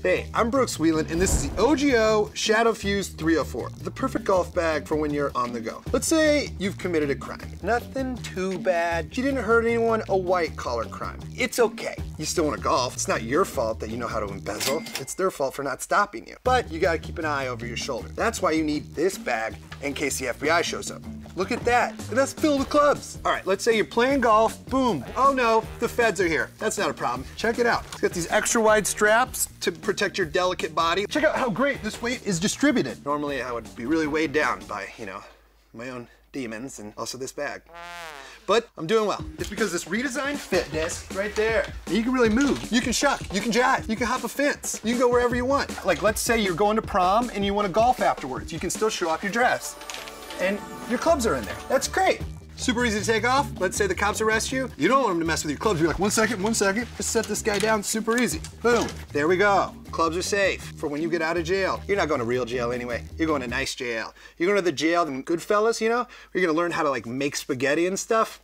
Hey, I'm Brooks Wheelan, and this is the OGIO Shadow Fuse 304, the perfect golf bag for when you're on the go. Let's say you've committed a crime. Nothing too bad. You didn't hurt anyone, a white collar crime. It's okay. You still want to golf. It's not your fault that you know how to embezzle. It's their fault for not stopping you. But you gotta keep an eye over your shoulder. That's why you need this bag in case the FBI shows up. Look at that. That's filled with clubs. All right, let's say you're playing golf. Boom. Oh no, the feds are here. That's not a problem. Check it out. It's got these extra wide straps to protect your delicate body. Check out how great this weight is distributed. Normally, I would be really weighed down by, you know, my own demons and also this bag. But I'm doing well. It's because this redesigned fit disc right there. You can really move. You can shuck, you can jive, you can hop a fence, you can go wherever you want. Like let's say you're going to prom and you want to golf afterwards. You can still show off your dress and your clubs are in there. That's great. Super easy to take off. Let's say the cops arrest you. You don't want them to mess with your clubs. You're like, one second, one second. Just set this guy down, super easy. Boom, there we go. Clubs are safe for when you get out of jail. You're not going to real jail anyway. You're going to nice jail. You're going to the jail in Goodfellas, you know? You're going to learn how to like make spaghetti and stuff.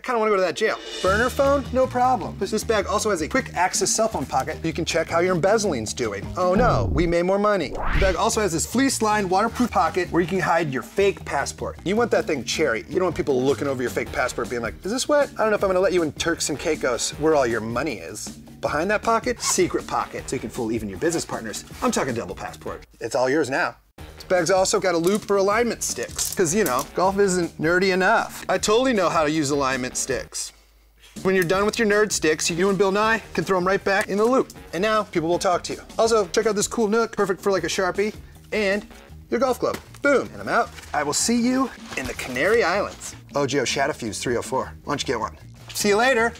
I kind of want to go to that jail. Burner phone? No problem. This bag also has a quick access cell phone pocket. You can check how your embezzling's doing. Oh no, we made more money. The bag also has this fleece-lined waterproof pocket where you can hide your fake passport. You want that thing cherry. You don't want people looking over your fake passport being like, is this wet? I don't know if I'm gonna let you in Turks and Caicos where all your money is. Behind that pocket, secret pocket, so you can fool even your business partners. I'm talking double passport. It's all yours now. This bag's also got a loop for alignment sticks, because, you know, golf isn't nerdy enough. I totally know how to use alignment sticks. When you're done with your nerd sticks, you and Bill Nye can throw them right back in the loop. And now people will talk to you. Also, check out this cool nook, perfect for like a Sharpie, and your golf club. Boom, and I'm out. I will see you in the Canary Islands. OGIO Shadow Fuse 304. Why don't you get one? See you later.